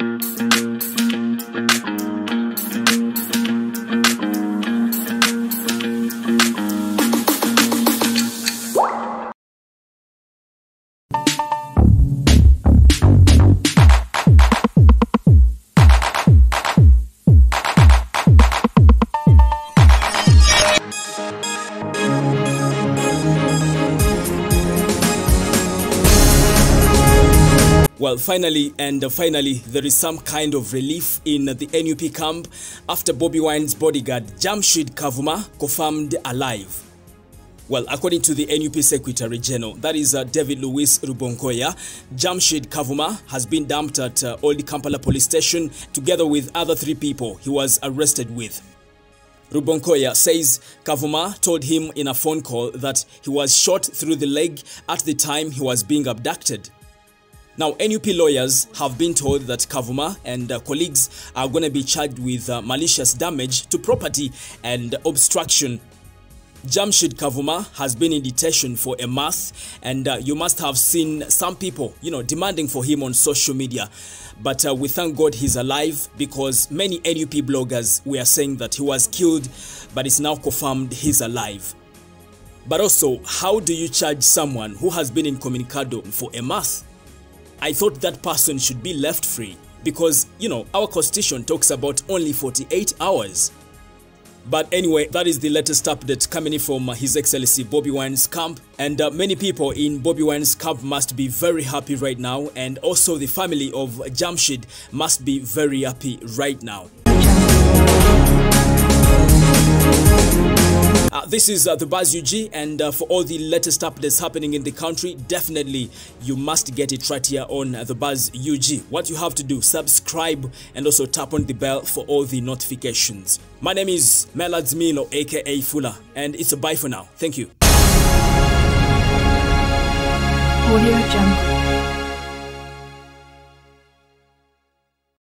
Thank you. Well, finally and finally, there is some kind of relief in the NUP camp after Bobi Wine's bodyguard Jamshid Kavuma confirmed alive. Well, according to the NUP Secretary General, that is uh, David Lewis Rubongoya, Jamshid Kavuma has been dumped at uh, Old Kampala Police Station together with other three people he was arrested with. Rubongoya says Kavuma told him in a phone call that he was shot through the leg at the time he was being abducted. Now, NUP lawyers have been told that Kavuma and uh, colleagues are going to be charged with uh, malicious damage to property and obstruction. Jamshid Kavuma has been in detention for a month and uh, you must have seen some people, you know, demanding for him on social media. But uh, we thank God he's alive because many NUP bloggers were saying that he was killed, but it's now confirmed he's alive. But also, how do you charge someone who has been in Communicado for a month? I thought that person should be left free because, you know, our constitution talks about only 48 hours. But anyway, that is the latest update coming from His Excellency Bobi Wine's camp. And uh, many people in Bobi Wine's camp must be very happy right now. And also the family of Jamshid must be very happy right now. This is uh, the Buzz UG, and uh, for all the latest updates happening in the country, definitely you must get it right here on uh, the Buzz UG. What you have to do, subscribe and also tap on the bell for all the notifications. My name is Melads Milo, aka Fuller, and it's a bye for now. Thank you. Audio Jungle.